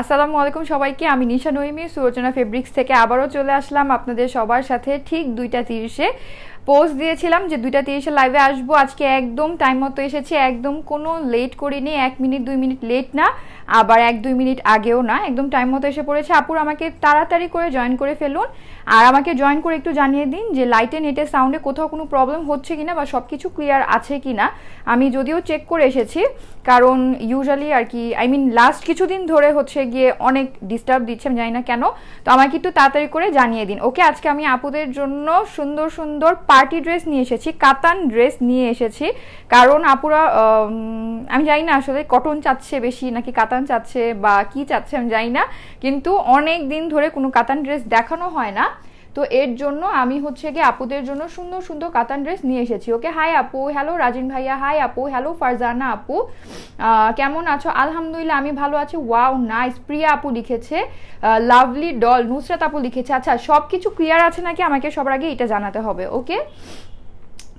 আসসালামু আলাইকুম সবাইকে, আমি নিশা নইমি, সুরচনা ফেব্রিক্স থেকে আবারও চলে আসলাম আপনাদের সবার সাথে ঠিক দুইটা তিরিশে। পোস্ট দিয়েছিলাম যে দুইটা তিরিশে লাইভে আসব। আজকে একদম টাইম মতো এসেছি, একদম কোনো লেট করিনি, এক মিনিট দুই মিনিট লেট না, আবার এক, দুই মিনিট আগেও না। একদম টাইম মতো এসে পড়েছে। আপুর আমাকে তাড়াতাড়ি করে জয়েন করে ফেলুন। আর আমাকে জয়েন করে একটু জানিয়ে দিন যে লাইটে নেটের সাউন্ডে কোথাও কোনো প্রবলেম হচ্ছে কিনা বা সব কিছু ক্লিয়ার আছে কি না আমি যদিও চেক করে এসেছি, কারণ ইউজুয়ালি আর কি আই মিন লাস্ট কিছুদিন ধরে হচ্ছে গিয়ে অনেক ডিস্টার্ব দিচ্ছে, আমি জানি না কেন। তো আমাকে একটু তাড়াতাড়ি করে জানিয়ে দিন। ওকে আজকে আমি আপুদের জন্য সুন্দর সুন্দর পার্টি ড্রেস নিয়ে এসেছি, কাতান ড্রেস নিয়ে এসেছি। কারণ আপুরা আমি জানি না আসলে কটন চাচ্ছে বেশি নাকি কাতান চাচ্ছে বা কি চাচ্ছে আমি জানি না। কিন্তু অনেক দিন ধরে কোনো কাতান ড্রেস দেখানো হয় না। তো এর জন্য আমি হচ্ছে গিয়ে আপুদের জন্য সুন্দর সুন্দর কাতান ড্রেস নিয়ে এসেছি। ওকে? হাই আপু হ্যালো রাজিন ভাইয়া। হাই আপু হ্যালো ফারজানা আপু। কেমন আছো? আলহামদুলিল্লাহ, আমি ভালো আছি। ওয়াও নাইস প্রিয়া আপু লিখেছে লাভলি ডল নুসরাত আপু লিখেছে আচ্ছা সব কিছু ক্লিয়ার আছে নাকি? আমাকে সবার আগে এটা জানাতে হবে, ওকে?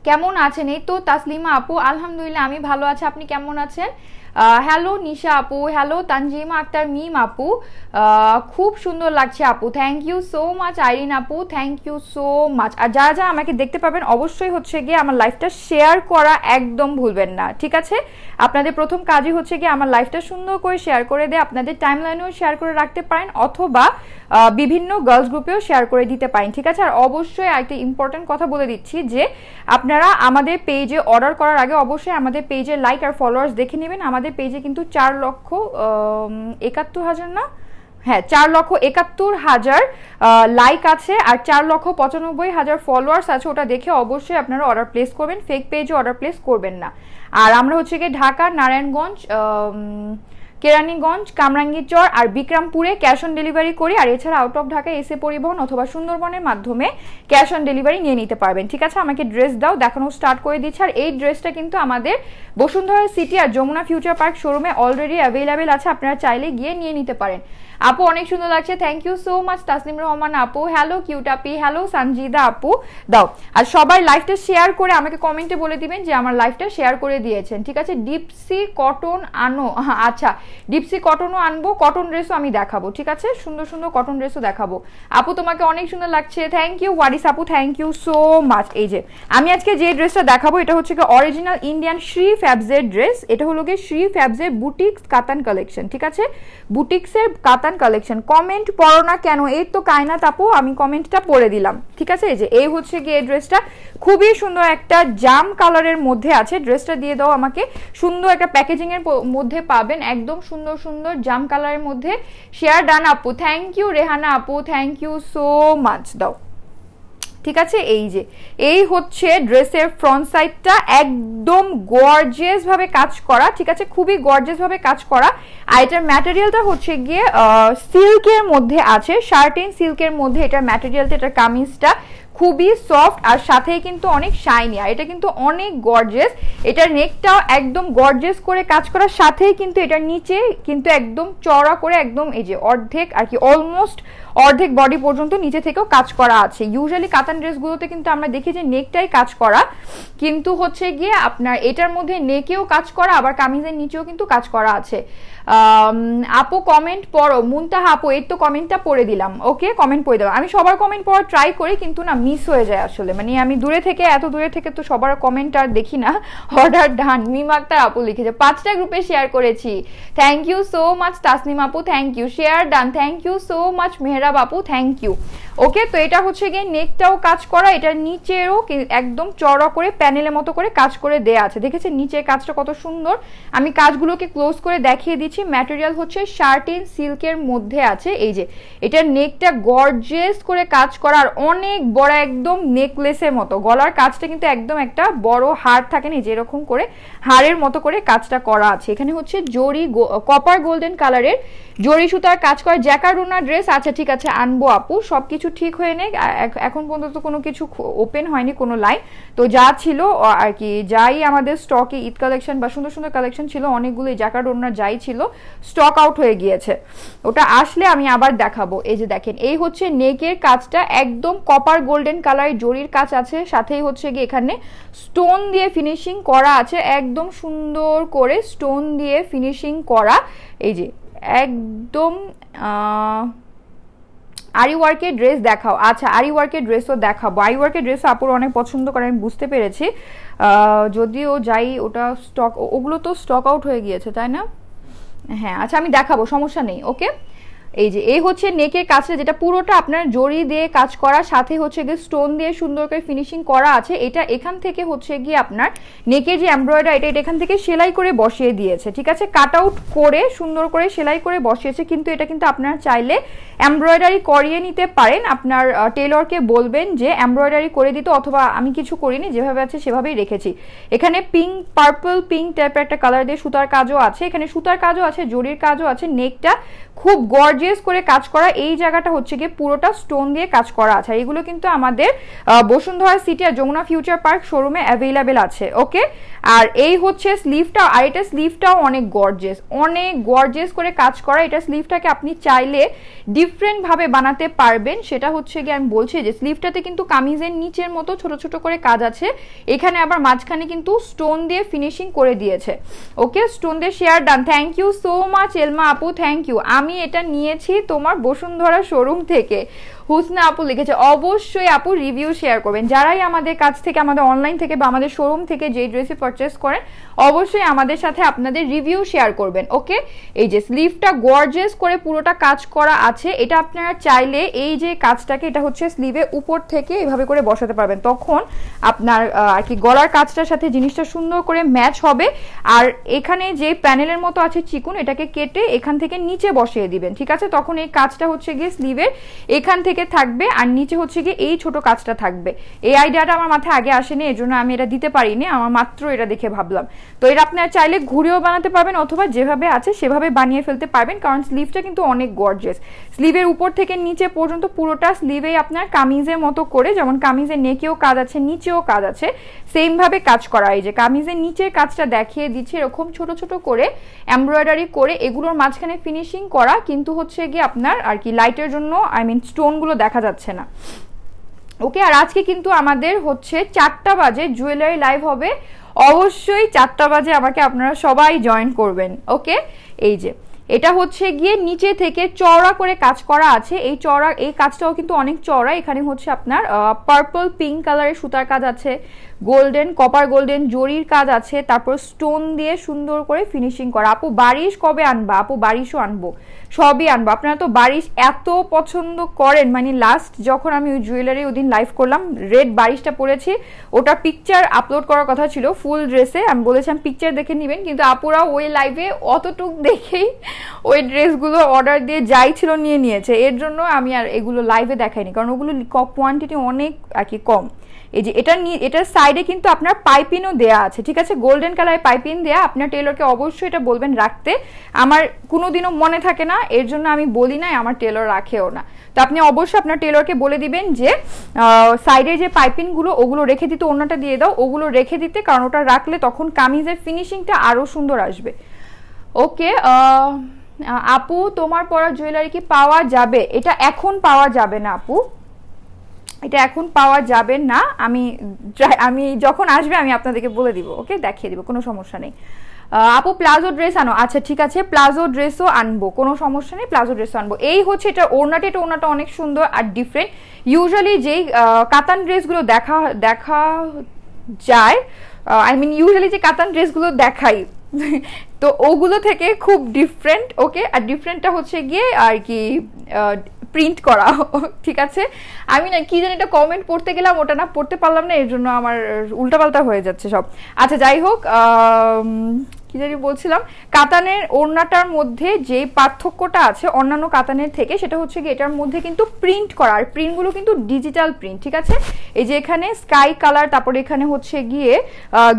কেমন আছেন? এই তো তাসলিমা আপু, আলহামদুলিল্লাহ, আমি ভালো আছি। আপনি কেমন আছেন? হ্যালো নিশা আপু। হ্যালো তানজিমা আক্তার, মিম আপু। খুব সুন্দর লাগছে আপু। Thank you so much Irin আপু। থ্যাংক ইউ সো মাচ আর যারা যারা আমাকে দেখতে পাবেন, অবশ্যই হচ্ছে গিয়ে আমার লাইফটা শেয়ার করা একদম ভুলবেন না, ঠিক আছে? আপনাদের প্রথম কাজই হচ্ছে গিয়ে আমার লাইফটা সুন্দর করে শেয়ার করে দিয়ে আপনাদের টাইম লাইনেও শেয়ার করে রাখতে পারেন, অথবা বিভিন্ন গার্লস গ্রুপেও শেয়ার করে দিতে পারেন, ঠিক আছে? আর অবশ্যই একটা ইম্পর্টেন্ট কথা বলে দিচ্ছি যে, আপনারা আমাদের পেজে অর্ডার করার আগে অবশ্যই আমাদের পেজে লাইক আর ফলোয়ার্স দেখে নেবেন, আমাদের পেজে কিন্তু চার লক্ষ একাত্তর হাজার না? হ্যাঁ চার লক্ষ একাত্তর হাজার লাইক আছে আর চার লক্ষ পঁচানব্বই হাজার ফলোয়ার্স আছে। ওটা দেখে অবশ্যই আপনারা অর্ডার প্লেস করবেন। ফেক পেজে অর্ডার প্লেস করবেন না। আর আমরা হচ্ছে গিয়ে ঢাকা, নারায়ণগঞ্জ কেরানীগঞ্জ, কামরাঙ্গীরচর আর বিক্রমপুরে ক্যাশ অন ডেলিভারি করি আর এছাড়া আউট অফ ঢাকা এসে পরিবহন অথবা সুন্দরবনের মাধ্যমে ক্যাশ অন ডেলিভারি নিয়ে নিতে পারবেন। ঠিক আছে, আমাকে ড্রেস দাও, দেখানো স্টার্ট করে দিচ্ছে। আর এই ড্রেসটা কিন্তু আমাদের বসুন্ধরা সিটি আর যমুনা ফিউচার পার্ক শোরুমে অলরেডি অ্যাভেলেবেল আছে, আপনারা চাইলে গিয়ে নিয়ে নিতে পারেন। আপু, অনেক সুন্দর লাগছে। Thank you so much Taslim Rahman আপু। হ্যালো কিউটাপি হ্যালো সঞ্জিদা আপু। দাও, আর সবাই লাইফটা শেয়ার করে আমাকে কমেন্টে বলে দিবেন যে আমার লাইফটা শেয়ার করে দিয়েছেন। ঠিক আছে? ডিপসি কটন আনো আচ্ছা ডিপসি কটনও আনব কটন ড্রেসও আমি দেখাবো, ঠিক আছে? সুন্দর সুন্দর কটন ড্রেসও দেখাবো। আপু, তোমাকে অনেক সুন্দর লাগছে। থ্যাংক ইউ ওয়ারিস আপু থ্যাংক ইউ সো মাচ এই যে, আমি আজকে যে ড্রেসটা দেখাবো, এটা হচ্ছে অরিজিনাল ইন্ডিয়ান শ্রী ফ্যাবজের ড্রেস এটা হলো গিয়ে শ্রী ফ্যাবজের বুটিক্স কাতান কালেকশন ঠিক আছে? বুটিক্সের কাতান কালেকশন কমেন্ট পড়ো না কেন? এর তো কায়না তাপো আমি কমেন্টটা পড়ে দিলাম। ঠিক আছে? এই যে, এই হচ্ছে গিয়ে ড্রেসটা। খুবই সুন্দর একটা জাম কালারের মধ্যে আছে। ড্রেসটা দিয়ে দাও আমাকে। সুন্দর একটা প্যাকেজিং এর মধ্যে পাবেন। একদম সুন্দর সুন্দর জাম কালারের মধ্যে। শেয়ার ডান আপু। থ্যাংক ইউ রেহানা আপু। থ্যাংক ইউ সো মাচ দাও। ঠিক আছে? এই যে, এই হচ্ছে ড্রেসের ফ্রন্ট সাইডটা একদম গর্জিয়াস ভাবে কাজ করা, ঠিক আছে? খুবই গর্জিয়াস ভাবে কাজ করা। আর এটার ম্যাটেরিয়ালটা হচ্ছে গিয়ে সিল্কের মধ্যে আছে শার্টিন সিল্কের মধ্যে এটার ম্যাটেরিয়ালটা এটার কামিজটা খুবই সফট আর সাথেই কিন্তু অনেক শাইনি আর এটা কিন্তু অনেক গর্জেস এটার নেকটাও একদম গর্জেস করে কাজ করার সাথেই কিন্তু এটার নিচে কিন্তু একদম চড়া করে একদম এই যে অর্ধেক আর কি অলমোস্ট অর্ধেক বডি পর্যন্ত নিচে থেকেও কাজ করা আছে। ইউজুয়ালি কাতান ড্রেসগুলোতে কিন্তু আমরা দেখি যে নেকটাই কাজ করা। কিন্তু হচ্ছে গিয়ে আপনার এটার মধ্যে নেকেও কাজ করা, আবার কামিজের নিচেও কিন্তু কাজ করা আছে। আপু কমেন্ট পড়ো। মুনতাহা আপু এর তো কমেন্টটা পড়ে দিলাম। ওকে কমেন্ট পড়ে দেবো আমি সবার কমেন্ট পড়ার ট্রাই করি, কিন্তু না মিস হয়ে যায় আসলে। মানে আমি দূরে থেকে, এত দূরে থেকে তো সবার কমেন্ট আর দেখি না। অর্ডার ডান মিম আপু লিখেছে, পাঁচটা গ্রুপে শেয়ার করেছি। Thank you so much Tasnim আপু thank you share done thank you so much Mehra Bapu thank you okay, তো এটা হচ্ছে গিয়ে নেকটাও কাজ করা এটার নিচেরও একদম চড়া করে প্যানেলের মতো করে কাজ করে দেয়া আছে। দেখেছেন নিচের কাজটা কত সুন্দর? আমি কাজগুলোকে ক্লোজ করে দেখিয়ে দিচ্ছি। ম্যাটেরিয়াল হচ্ছে শার্টিন সিল্কের মধ্যে আছে। এই যে এটার নেকটা গর্জেস করে কাজ করা অনেক বড় একদম নেকলেসের মতো। গলার কাজটা কিন্তু একদম একটা বড় হার থাকে না যেরকম করে হাড়ের মতো করে কাজটা করা আছে। এখানে হচ্ছে জরি কপার গোল্ডেন কালারের জরি সুতার কাজ করা। জ্যাকারুনা ড্রেস আচ্ছা ঠিক আছে, আনব আপু। সবকিছু ঠিক হয়ে নেই। এখন পর্যন্ত কোনো কিছু ওপেন হয়নি কোনো লাইন তো যা ছিল আর কি, যাই আমাদের স্টকে ঈদ কালেকশন বা সুন্দর সুন্দর কালেকশন ছিল, অনেকগুলো ওনার যাই ছিল স্টক আউট হয়ে গিয়েছে। ওটা আসলে আমি আবার দেখাবো। এই যে দেখেন, এই হচ্ছে নেকের কাজটা, একদম কপার গোল্ডেন কালারের জরির কাজ আছে। সাথেই হচ্ছে গিয়ে এখানে স্টোন দিয়ে ফিনিশিং করা আছে। একদম সুন্দর করে স্টোন দিয়ে ফিনিশিং করা। এই যে, একদম আরি ওয়ার্কের ড্রেস দেখাও। আচ্ছা আরি ওয়ার্কের ড্রেসও দেখাবো। আরি ওয়ার্কের ড্রেসও আপুর অনেক পছন্দ করে, আমি বুঝতে পেরেছি। যদিও যাই ওটা স্টক ওগুলো তো স্টক আউট হয়ে গিয়েছে, তাই না? হ্যাঁ আচ্ছা আমি দেখাবো, সমস্যা নেই ওকে এই যে, এই হচ্ছে নেকের কাজটা যেটা পুরোটা আপনার জড়ি দিয়ে কাজ করা, সাথে হচ্ছে গিয়ে স্টোন দিয়ে সুন্দর করে ফিনিশিং করা আছে। এটা এখান থেকে হচ্ছে গিয়ে আপনার নেকের যে এমব্রয়ডারি এটা এখান থেকে সেলাই করে বসিয়ে দিয়েছে, ঠিক আছে? কাট আউট করে, সুন্দর করে সেলাই করে বসিয়েছে, কিন্তু এটা কিন্তু আপনার চাইলে এমব্রয়ডারি করিয়ে নিতে পারেন। আপনার টেলরকে বলবেন যে এমব্রয়ডারি করে দিতে অথবা আমি কিছু করিনি, যেভাবে আছে সেভাবেই রেখেছি। এখানে পিঙ্ক পার্পল পিঙ্ক টাইপের একটা কালার দিয়ে সুতার কাজও আছে। এখানে সুতার কাজও আছে জরির কাজও আছে। নেকটা খুব গর্জিয়াস করে কাজ করা, এই জায়গাটা হচ্ছে গিয়ে পুরোটা স্টোন দিয়ে কাজ করা আছে। এগুলো কিন্তু আমাদের বসুন্ধরা সিটি আর যমুনা ফিউচার পার্ক শোরুমে অ্যাভেলেবেল আছে ওকে আর এই হচ্ছে স্লিভটা আর এটা স্লিভটাও অনেক গর্জেস অনেক গর্জেস করে কাজ করা। এটা স্লিভটাকে আপনি চাইলে ডিফারেন্টভাবে বানাতে পারবেন। সেটা হচ্ছে গিয়ে আমি বলছি যে স্লিভটাতে কিন্তু কামিজের নিচের মতো ছোট ছোট করে কাজ আছে। এখানে আবার মাঝখানে কিন্তু স্টোন দিয়ে ফিনিশিং করে দিয়েছে ওকে স্টোন দিয়ে share done thank you so much Elma আপু থ্যাংক ইউ আমি এটা নিয়েছি তোমার বসুন্ধরা শোরুম থেকে। হুসনা আপু লিখেছে, অবশ্যই আপু রিভিউ শেয়ার করবেন। যারাই আমাদের কাছ থেকে, আমাদের অনলাইন থেকে বা আমাদের শোরুম থেকে যেই ড্রেসে পারচেস করেন, অবশ্যই আমাদের সাথে আপনাদের রিভিউ শেয়ার করবেন ওকে এই যে স্লিভটা গর্জেস করে পুরোটা কাজ করা আছে, এটা আপনারা চাইলে এই যে কাজটাকে, এটা হচ্ছে স্লিভে উপর থেকে এভাবে করে বসাতে পারবেন। তখন আপনার আর কি গলার কাজটার সাথে জিনিসটা সুন্দর করে ম্যাচ হবে। আর এখানে যে প্যানেলের মতো আছে চিকুন, এটাকে কেটে এখান থেকে নিচে বসিয়ে দিবেন, ঠিক আছে? তখন এই কাজটা হচ্ছে গিয়ে স্লিভের এখান থেকে থাকবে আর নিচে হচ্ছে গিয়ে এই ছোট কাজটা থাকবে। এই আইডিয়াটা আমার মাথায় আগে আসেনি, এজন্য আমি এটা দিতে পারিনি, আমার মাত্র এটা দেখে ভাবলাম। তো এটা আপনারা চাইলে ঘুরেও বানাতে পারবেন অথবা যেভাবে আছে সেভাবে বানিয়ে ফেলতে পারবেন, কারণ স্লিভটা কিন্তু অনেক গর্জেস স্লিভের উপর থেকে নিচে পর্যন্ত পুরোটা স্লিভে আপনার কামিজের মতো করে, যেমন কামিজের নেকেও কাজ আছে, নিচেও কাজ আছে সেমভাবে কাজ করা এই যে কামিজের নিচের কাজটা দেখিয়ে দিচ্ছে, এরকম ছোট ছোট করে এমব্রয়ডারি করে এগুলোর মাঝখানে ফিনিশিং করা, কিন্তু হচ্ছে গিয়ে আপনার আর কি লাইটের জন্য আই মিন স্টোনগুলো দেখা যাচ্ছে না। ওকে, আর আজকে কিন্তু আমাদের হচ্ছে চারটা বাজে জুয়েলারি লাইভ হবে। অবশ্যই চারটা বাজে আমাকে আপনারা সবাই জয়েন করবেন, ওকে? এই যে, এটা হচ্ছে গিয়ে নিচে থেকে চওড়া করে কাজ করা আছে। এই চড়া এই কাজটাও কিন্তু অনেক চওড়া। এখানে হচ্ছে আপনার পার্পল পিঙ্ক কালারের সুতার কাজ আছে। গোল্ডেন কপার গোল্ডেন, জরির কাজ আছে, তারপর স্টোন দিয়ে সুন্দর করে ফিনিশিং করা। আপু বারিশ কবে আনবা? আপু বারিশও আনব। সবই আনব। আপনারা তো বারিশ এত পছন্দ করেন মানে লাস্ট যখন আমি ওই জুয়েলারি ওদিন লাইভ করলাম রেড বারিশটা পরেছি, ওটা পিকচার আপলোড করার কথা ছিল ফুল ড্রেসে আমি বলেছিলাম পিকচার দেখে নেবেন। কিন্তু আপুরা ওই লাইভে অতটুক দেখেই ওই ড্রেসগুলো অর্ডার দিয়ে যাই ছিল, নিয়ে নিয়েছে। এর জন্য আমি আর এগুলো লাইভে দেখাইনি। কারণ ওগুলো কোয়ান্টিটি অনেক আর কি কম। এই যে এটা নিয়ে, এটার সাইডে কিন্তু আপনার পাইপিনও দেয়া আছে, ঠিক আছে? গোল্ডেন কালারের পাইপিন দেয়া, আপনার টেলরকে অবশ্যই এটা বলবেন রাখতে। আমার কোনোদিনও মনে থাকে না, এর জন্য আমি বলি না আমার টেলর রাখেও না। তো আপনি অবশ্যই আপনার টেলরকে বলে দিবেন যে সাইডে যে পাইপিনগুলো ওগুলো রেখে দিতে, অন্যটা দিয়ে দাও, ওগুলো রেখে দিতে, কারণ ওটা রাখলে তখন কামিজের ফিনিশিংটা আরও সুন্দর আসবে। ওকে আপু, তোমার পরা জুয়েলারি কি পাওয়া যাবে? এটা এখন পাওয়া যাবে না, আপু। এটা এখন পাওয়া যাবে না, আমি আমি যখন আসবে আমি আপনাদেরকে বলে দিব, ওকে? দেখিয়ে দিব, কোনো সমস্যা নেই। আপু, প্লাজো ড্রেস আনো। আচ্ছা ঠিক আছে, প্লাজো ড্রেসও আনব, কোনো সমস্যা নেই, প্লাজো ড্রেসও আনব। এই হচ্ছে এটা ওড়নাটা এটা ওড়নাটা অনেক সুন্দর আর ডিফারেন্ট ইউজুয়ালি যেই কাতান ড্রেসগুলো দেখা দেখা যায় আই মিন ইউজুয়ালি যে কাতান ড্রেসগুলো দেখাই, তো ওগুলো থেকে খুব ডিফারেন্ট ওকে? আর ডিফারেন্টটা হচ্ছে গিয়ে আর কি প্রিন্ট করা, ঠিক আছে? আমি না, কি জানি এটা কমেন্ট পড়তে গেলাম, ওটা না পড়তে পারলাম না, এর জন্য আমার উল্টাপাল্টা হয়ে যাচ্ছে সব। আচ্ছা যাই হোক কি জানি বলছিলাম, কাতানের ওড়নাটার মধ্যে যে পার্থক্যটা আছে অন্যান্য কাতানের থেকে, সেটা হচ্ছে কি এটার মধ্যে কিন্তু প্রিন্ট করা, আর প্রিন্টগুলো কিন্তু ডিজিটাল প্রিন্ট ঠিক আছে? এই যে এখানে স্কাই কালার তারপরে এখানে হচ্ছে গিয়ে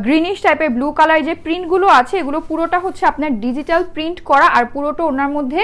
গ্রিনিশ টাইপের ব্লু কালার যে প্রিন্টগুলো আছে, এগুলো পুরোটা হচ্ছে আপনার ডিজিটাল প্রিন্ট করা, আর পুরোটা ওনার মধ্যে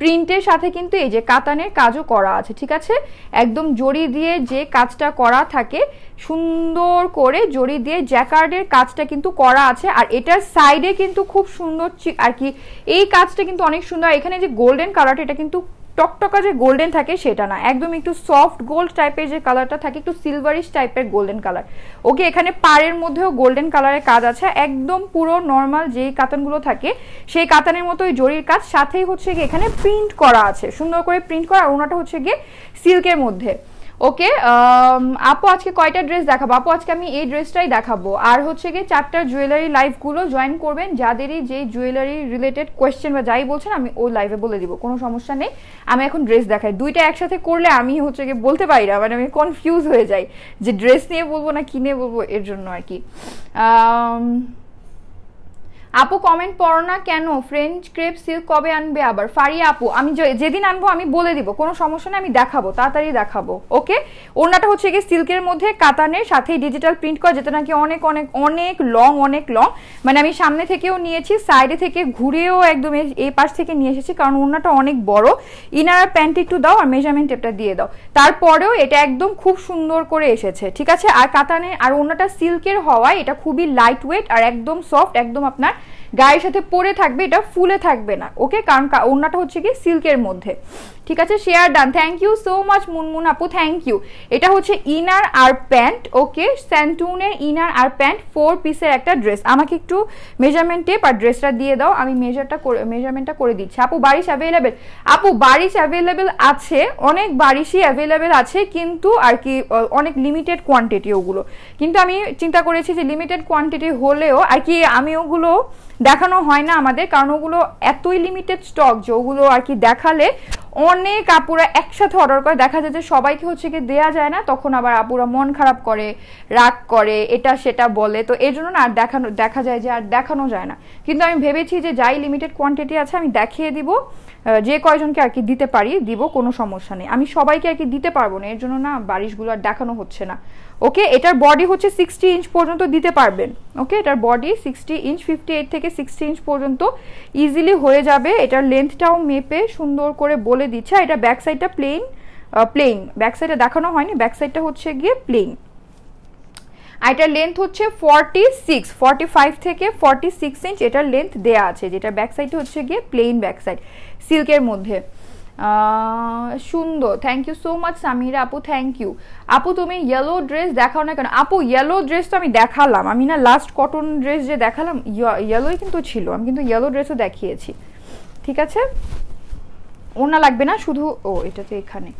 প্রিন্টের সাথে কিন্তু এই যে কাতানের কাজও করা আছে, ঠিক আছে? একদম জড়ি দিয়ে যে কাজটা করা থাকে সুন্দর করে জড়ি দিয়ে জ্যাকার্ডের কাজটা কিন্তু করা আছে, আর এটার সাইডে কিন্তু খুব সুন্দর আর কি, এই কাজটা কিন্তু অনেক সুন্দর। এখানে যে গোল্ডেন কালারটা এটা কিন্তু টকটকা যে গোল্ডেন থাকে সেটা না, একদম একটু সফট গোল্ড টাইপের যে কালারটা থাকে, একটু সিলভারিশ টাইপের গোল্ডেন কালার ওকে, এখানে পাড়ের মধ্যেও গোল্ডেন কালারের কাজ আছে, একদম পুরো নর্মাল যেই কাতানগুলো থাকে, সেই কাতানের মতোই জরির কাজ। সাথেই হচ্ছে গিয়ে এখানে প্রিন্ট করা আছে, সুন্দর করে প্রিন্ট করা, আর ওনাটা হচ্ছে গিয়ে সিল্কের মধ্যে। ওকে um, আপু আজকে কয়টা ড্রেস দেখাবো? আপু আজকে আমি এই ড্রেসটাই দেখাবো। আর হচ্ছে গিয়ে চারটা জুয়েলারি লাইভগুলো জয়েন করবেন যাদেরই যেই জুয়েলারি রিলেটেড কোয়েশ্চেন বা যাই বলছেন আমি ওই লাইভে বলে দিব কোনো সমস্যা নেই। আমি এখন ড্রেস দেখাই। দুইটা একসাথে করলে আমি হচ্ছে গিয়ে বলতে পারি না মানে আমি কনফিউজ হয়ে যাই যে ড্রেস নিয়ে বলব না কিনে বলব এর জন্য আর কি। আপু কমেন্ট পড়ো না কেন? ফ্রেঞ্চ ক্রেপ সিল্ক কবে আনবে আবার? ফারি আপু, আমি যেদিন আনব আমি বলে দিব, কোনো সমস্যা নেই, আমি দেখাবো, তাড়াতাড়ি দেখাবো, ওকে? ওনাটা হচ্ছে গিয়ে সিল্কের মধ্যে, কাতানের সাথে ডিজিটাল প্রিন্ট করা, যেটা নাকি অনেক অনেক অনেক লং অনেক লং মানে আমি সামনে থেকেও নিয়েছি সাইডে থেকে ঘুরেও একদম এই পাশ থেকে নিয়ে এসেছি, কারণ ওনাটা অনেক বড়। ইনার প্যান্ট একটু দাও, আর মেজারমেন্ট টেপটা দিয়ে দাও। তারপরেও এটা একদম খুব সুন্দর করে এসেছে, ঠিক আছে? আর কাতানের, আর ওনাটা সিল্কের হওয়ায় এটা খুবই লাইট ওয়েট আর একদম সফট একদম আপনার গায়ের সাথে পরে থাকবে, এটা ফুলে থাকবে না। ওকে, কারণ ওড়নাটা হচ্ছে কি সিল্কের মধ্যে। ঠিক আছে share done thank you so much Munmun আপু থ্যাংক ইউ এটা হচ্ছে ইনার আর প্যান্ট ওকে স্যান্টুনের ইনার আর প্যান্ট ফোর পিসের একটা ড্রেস আমাকে একটু মেজারমেন্ট টেপ আর ড্রেসটা দিয়ে দাও, আমি মেজারটা মেজারমেন্টটা করে দিচ্ছি। আপু, বারিশ অ্যাভেলেবেল আপু, বারিশ অ্যাভেলেবেল আছে, অনেক বারিশই অ্যাভেলেবেল আছে, কিন্তু আর কি অনেক লিমিটেড কোয়ান্টিটি ওগুলো। কিন্তু আমি চিন্তা করেছি যে লিমিটেড কোয়ান্টিটি হলেও, আর কি, আমি ওগুলো দেখানো হয় না আমাদের, কারণ ওগুলো এতই লিমিটেড স্টক যে ওগুলো আর কি দেখালে অনেক আপুরা একসাথে অর্ডার করে। দেখা যায় যে সবাইকে হচ্ছে কি দেয়া যায় না, তখন আবার আপুরা মন খারাপ করে, রাগ করে, এটা সেটা বলে। তো এই জন্য না আর দেখানো, দেখা যায় যে আর দেখানো যায় না। কিন্তু আমি ভেবেছি যে যাই লিমিটেড কোয়ান্টিটি আছে আমি দেখিয়ে দিব। যে কয়জনকে আর কি দিতে পারি, দিব, কোনো সমস্যা নেই। আমি সবাইকে আর কি দিতে পারব না, এর জন্য না বারিশগুলো আর দেখানো হচ্ছে না। ওকে, এটার বডি হচ্ছে সিক্সটি ইঞ্চ পর্যন্ত দিতে পারবেন। ওকে, এটার body sixty inch fifty eight থেকে সিক্সটি ইঞ্চ পর্যন্ত ইজিলি হয়ে যাবে। এটার লেন্থটাও মেপে সুন্দর করে বলে দিচ্ছে। এটা ব্যাক সাইডটা প্লেন প্লেন ব্যাক সাইডে দেখানো হয়নি ব্যাক সাইডটা হচ্ছে গিয়ে প্লেন আর এটার লেন্থ হচ্ছে ফর্টি সিক্স ফর্টি ফাইভ থেকে ফর্টি সিক্স ইঞ্চ এটার লেন্থ দেয়া আছে যেটা ব্যাক সাইডটা হচ্ছে গিয়ে প্লেন ব্যাক সাইড সিল্কের মধ্যে। সুন্দর thank you so much Samira আপু থ্যাংক ইউ আপু, তুমি ইয়েলো ড্রেস দেখাও না কেন? আপু ইয়েলো ড্রেস তো আমি দেখালাম, আমি না লাস্ট কটন ড্রেস যে দেখালাম ইয়েলোই কিন্তু ছিল, আমি কিন্তু ইয়েলো ড্রেসও দেখিয়েছি, ঠিক আছে? ওনা লাগবে না, শুধু, ও, এটা তো এখানে,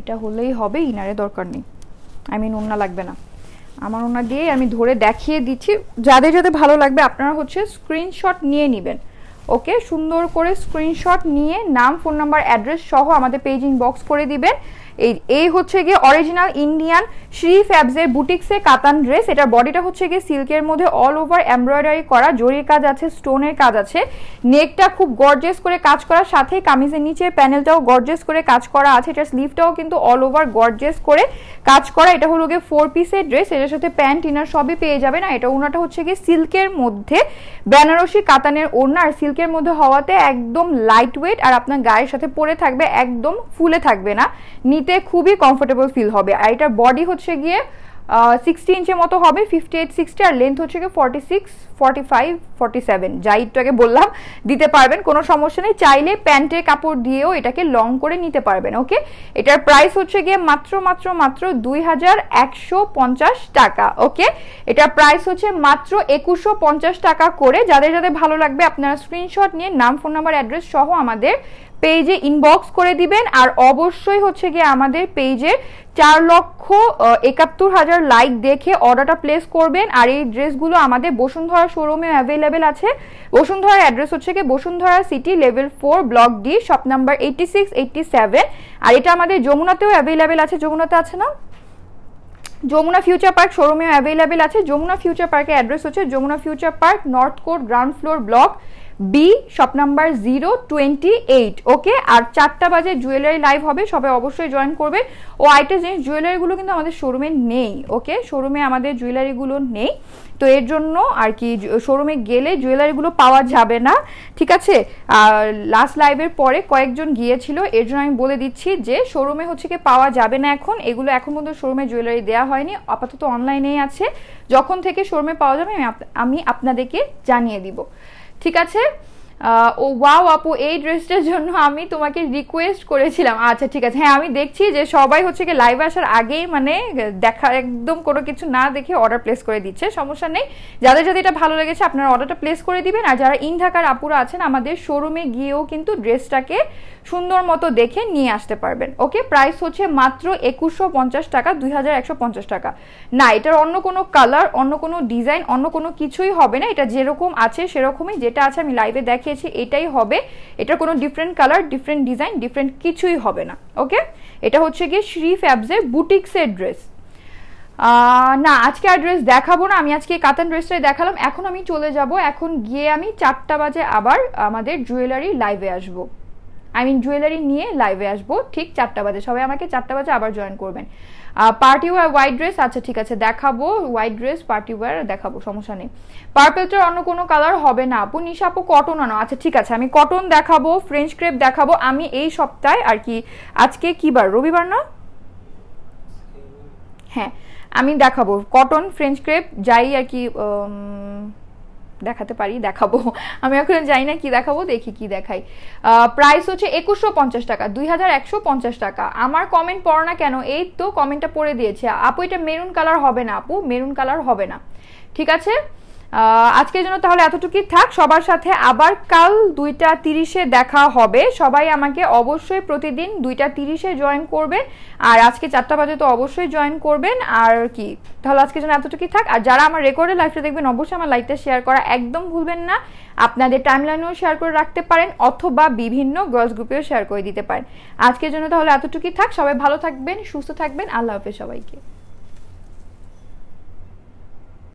এটা হলেই হবে, ইনারে দরকার নেই আই মিন ওনা লাগবে না। আমার ওনা দিয়ে আমি ধরে দেখিয়ে দিচ্ছি। যাদের যাদের ভালো লাগবে, আপনারা হচ্ছে স্ক্রিনশট নিয়ে নেবেন। ওকে? সুন্দর করে স্ক্রিনশট নিয়ে নাম ফোন নাম্বার অ্যাড্রেস সহ আমাদের পেজিং বক্স করে দিবেন। এই এই হচ্ছে গিয়ে অরিজিনাল ইন্ডিয়ান শ্রী ফ্যাবসের বুটিক্সে কাতান ড্রেস এটার বডিটা হচ্ছে গিয়ে সিল্কের মধ্যে অল ওভার এমব্রয়ডারি করা। জরির কাজ আছে স্টোনের কাজ আছে। নেকটা খুব গর্জেস করে কাজ করার সাথে কামিজের নিচে প্যানেলটাও গর্জেস করে কাজ করা আছে। এটার স্লিভটাও কিন্তু অল ওভার গর্জেস করে কাজ করা। এটা হলো গিয়ে ফোর পিসের ড্রেস এটার সাথে প্যান্ট ইনার সবই পেয়ে যাবে না। এটা ওনাটা হচ্ছে গিয়ে সিল্কের মধ্যে বেনারসি কাতানের ওড়না। আর সিল্কের মধ্যে হওয়াতে একদম লাইট ওয়েট আর আপনার গায়ের সাথে পরে থাকবে, একদম ফুলে থাকবে না। নিতে খুবই কমফোর্টেবল ফিল হবে। আর এটার বডি হচ্ছে গিয়ে সিক্সটি ইঞ্চের মতো হবে ফিফটি এইট সিক্সটি আর লেন্থ হচ্ছে গিয়ে forty six forty five forty seven যাই একটু আগে বললাম, দিতে পারবেন, কোনো সমস্যা নেই। চাইলে প্যান্টের কাপড় দিয়েও এটাকে লং করে নিতে পারবেন ওকে এটার প্রাইস হচ্ছে গিয়ে মাত্র মাত্র মাত্র দুই হাজার একশো পঞ্চাশ টাকা ওকে এটার প্রাইস হচ্ছে মাত্র একুশশো পঞ্চাশ টাকা করে। যাদের যাদের ভালো লাগবে, আপনারা স্ক্রিনশট নিয়ে নাম ফোন নাম্বার অ্যাড্রেস সহ আমাদের পেজে ইনবক্স করে দিবেন আর অবশ্যই হচ্ছে গিয়ে আমাদের পেজে চার লক্ষ একাত্তর হাজার লাইক দেখে অর্ডারটা প্লেস করবেন আর এই ড্রেসগুলো আমাদের বসুন্ধরা শোরুমে অ্যাভেলেবেল আছে। বসুন্ধরার অ্যাড্রেস হচ্ছে গিয়ে Bashundhara city level four block D shop number eighty six eighty seven আর এটা আমাদের যমুনাতেও অ্যাভেলেবেল আছে। যমুনাতে আছে না? যমুনা ফিউচার পার্ক শোরুমেও অ্যাভেলেবেল আছে। যমুনা ফিউচার পার্কের অ্যাড্রেস হচ্ছে Jamuna future park north court ground floor block B shop number zero twenty eight okay আর চারটা বাজে জুয়েলারি লাইভ হবে, সবাই অবশ্যই জয়েন করবে। ও আইটা জিনিস জুয়েলারিগুলো কিন্তু আমাদের শোরুমে নেই ওকে শোরুমে আমাদের জুয়েলারিগুলো নেই। তো এর জন্য আর কি শোরুমে গেলে জুয়েলারিগুলো পাওয়া যাবে না, ঠিক আছে? লাস্ট লাইভের পরে কয়েকজন গিয়েছিল, এর জন্য আমি বলে দিচ্ছি যে শোরুমে হচ্ছে কি পাওয়া যাবে না এখন। এগুলো এখন পর্যন্ত শোরুমে জুয়েলারি দেওয়া হয়নি, আপাতত অনলাইনেই আছে। যখন থেকে শোরুমে পাওয়া যাবে আমি আপনাদেরকে জানিয়ে দিব। ঠিক আছে? ও ওয়াও আপু, এই ড্রেসটার জন্য আমি তোমাকে রিকোয়েস্ট করেছিলাম। আচ্ছা ঠিক আছে। হ্যাঁ আমি দেখছি যে সবাই হচ্ছে কি লাইভ আসার আগেই মানে দেখা, একদম কোনো কিছু না দেখে অর্ডার প্লেস করে দিচ্ছে। সমস্যা নেই। যাদের যাদের এটা ভালো লেগেছে, আপনারা অর্ডারটা প্লেস করে দিবেন। আর যারা ইন ঢাকার আপুরা আছেন, আমাদের শোরুমে গিয়েও কিন্তু ড্রেসটাকে সুন্দর মতো দেখে নিয়ে আসতে পারবেন। ওকে প্রাইস হচ্ছে মাত্র একুশশো পঞ্চাশ টাকা, দুই হাজার একশো পঞ্চাশ টাকা। না, এটার অন্য কোনো কালার অন্য কোনো ডিজাইন অন্য কোনো কিছুই হবে না। এটা যেরকম আছে সেরকমই, যেটা আছে আমি লাইভে দেখিয়েছি, এটাই হবে। এটার কোনো different colour different design different কিছুই হবে না। ওকে, এটা হচ্ছে গিয়ে শ্রী ফ্যাবসের বুটিক্সের ড্রেস না, আজকে আর ড্রেস দেখাবো না। আমি আজকে কাতান ড্রেসটাই দেখালাম। এখন আমি চলে যাব। এখন গিয়ে আমি চারটা বাজে আবার আমাদের জুয়েলারি লাইভে আসব। আই মিন জুয়েলারি নিয়ে লাইভে আসব, ঠিক চারটা বাজে। সবাই আমাকে চারটা বাজে আবার জয়েন করবেন। পার্টি ওয়ার হোয়াইট ড্রেস আচ্ছা ঠিক আছে, দেখাবো। হোয়াইট ড্রেস পার্টি ওয়ার দেখাবো, সমস্যা নেই। পার্পেলটার অন্য কোনো কালার হবে না। আপু, নিশা আপু কটন আনো। আচ্ছা ঠিক আছে, আমি কটন দেখাবো ফ্রেঞ্চ ক্রেপ দেখাবো। আমি এই সপ্তাহে আর কি, আজকে কি বার রবিবার না? হ্যাঁ আমি দেখাবো। কটন ফ্রেঞ্চ ক্রেপ যাই আর কি দেখাতে পারি, দেখাবো। আমি এখন জানি না কি দেখাবো, দেখি কি দেখাই। প্রাইস হচ্ছে একুশশো পঞ্চাশ টাকা, দুই হাজার একশো পঞ্চাশ টাকা। আমার কমেন্ট পড়ো না কেন? এই তো কমেন্টটা পড়ে দিয়েছে। আপু, এটা মেরুন কালার হবে না আপু মেরুন কালার হবে না। ঠিক আছে? আজকের জন্য তাহলে এতটুকুই থাক। সবার সাথে আবার কাল দুইটা তিরিশে দেখা হবে। সবাই আমাকে অবশ্যই প্রতিদিন দুইটা তিরিশে জয়েন করবেন। আর আজকে চারটা বাজে তো অবশ্যই জয়েন করবেন। আর কি? তাহলে আজকের জন্য এতটুকুই থাক। আর যারা আমার রেকর্ডে লাইফটা দেখবেন, অবশ্যই আমার লাইভটা শেয়ার করা একদম ভুলবেন না। আপনাদের টাইমলাইনেও শেয়ার করে রাখতে পারেন, অথবা বিভিন্ন গার্লস গ্রুপেও শেয়ার করে দিতে পারেন। আজকের জন্য তাহলে এতটুকুই থাক। সবাই ভালো থাকবেন, সুস্থ থাকবেন। আল্লাহ হাফেজ সবাইকে।